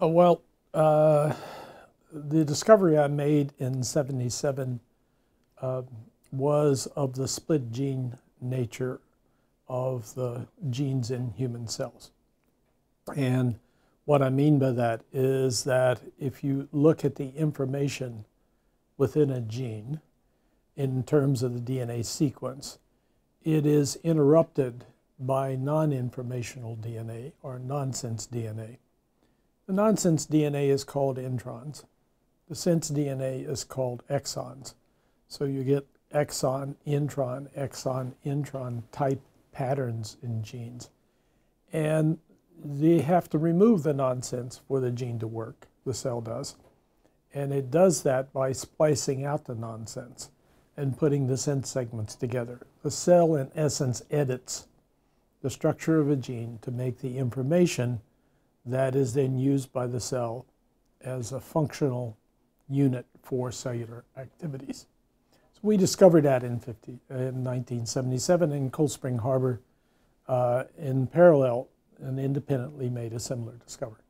Uh, well, uh, the discovery I made in 77 uh, was of the split gene nature of the genes in human cells. And what I mean by that is that if you look at the information within a gene in terms of the DNA sequence, it is interrupted by non-informational DNA or nonsense DNA. The nonsense DNA is called introns. The sense DNA is called exons. So you get exon, intron, exon, intron type patterns in genes. And they have to remove the nonsense for the gene to work, the cell does. And it does that by splicing out the nonsense and putting the sense segments together. The cell, in essence, edits the structure of a gene to make the information that is then used by the cell as a functional unit for cellular activities. So we discovered that in, 50, in 1977 in Cold Spring Harbor uh, in parallel and independently made a similar discovery.